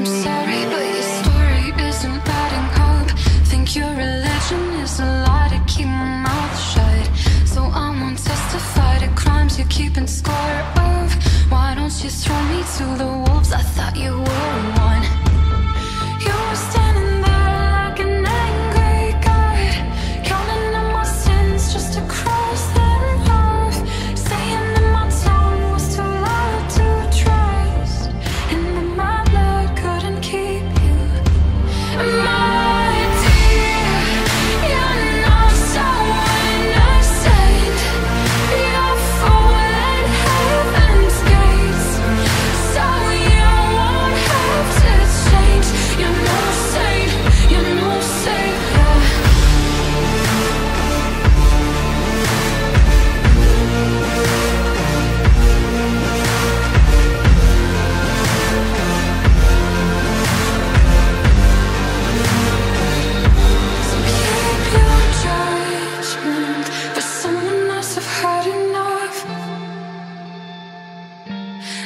I'm sorry, but your story isn't adding up. Think your religion is a lie to keep my mouth shut. So I won't testify to crimes you're keeping score of. Why don't you throw me to the wolves? I thought you were.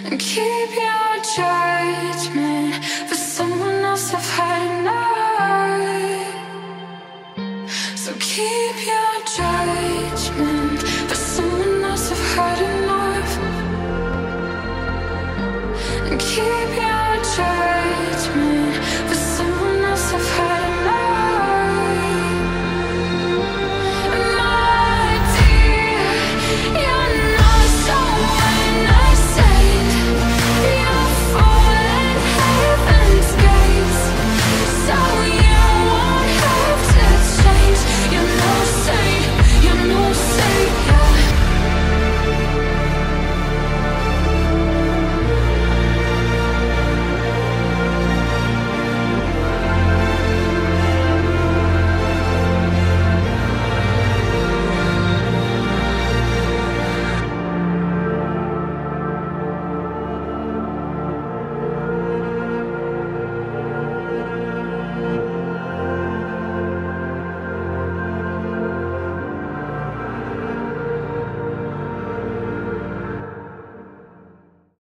and keep your judgment for someone else. I've had enough. So keep your judgment.